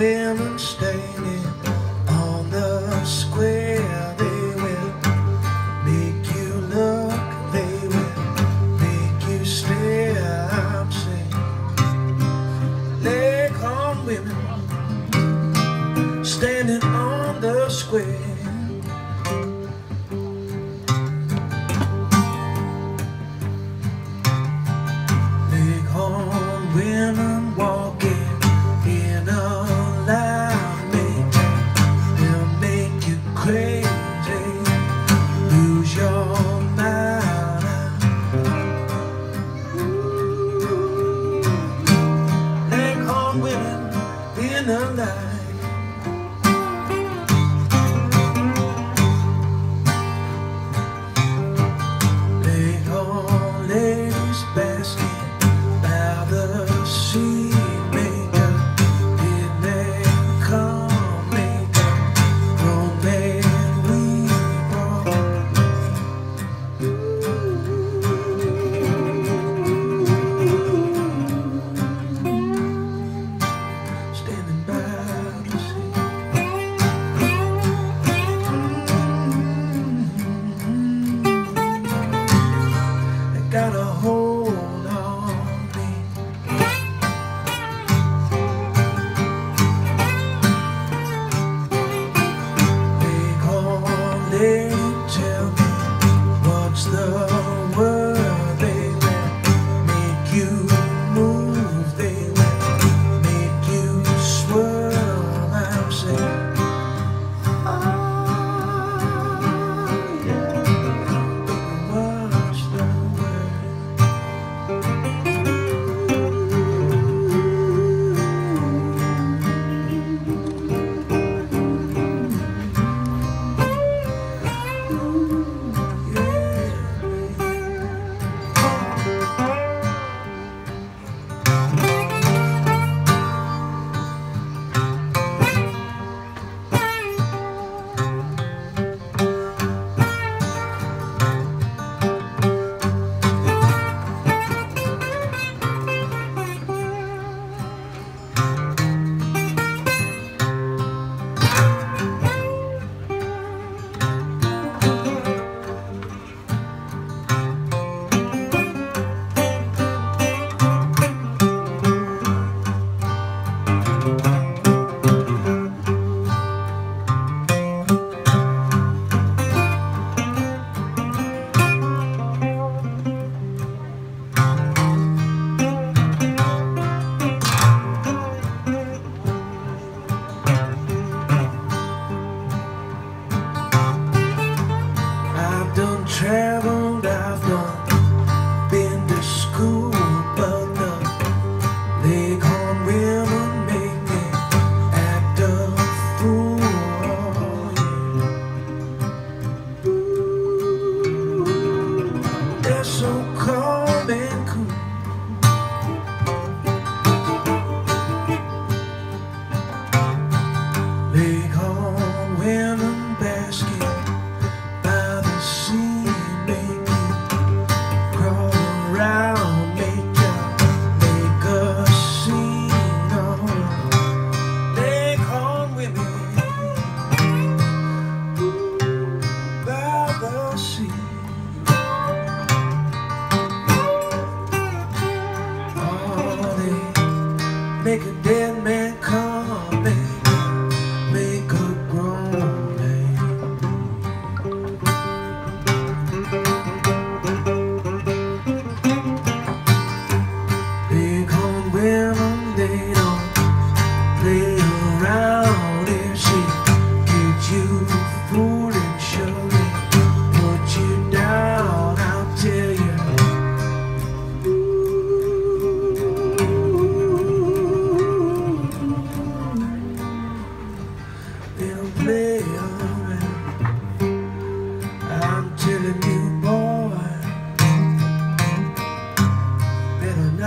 women standing on the square. They will make you look, they will make you stare. I'm saying, leg on women standing on the square. Leghorn women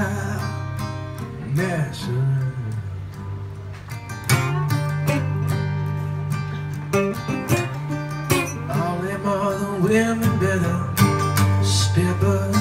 around. All them other women better step up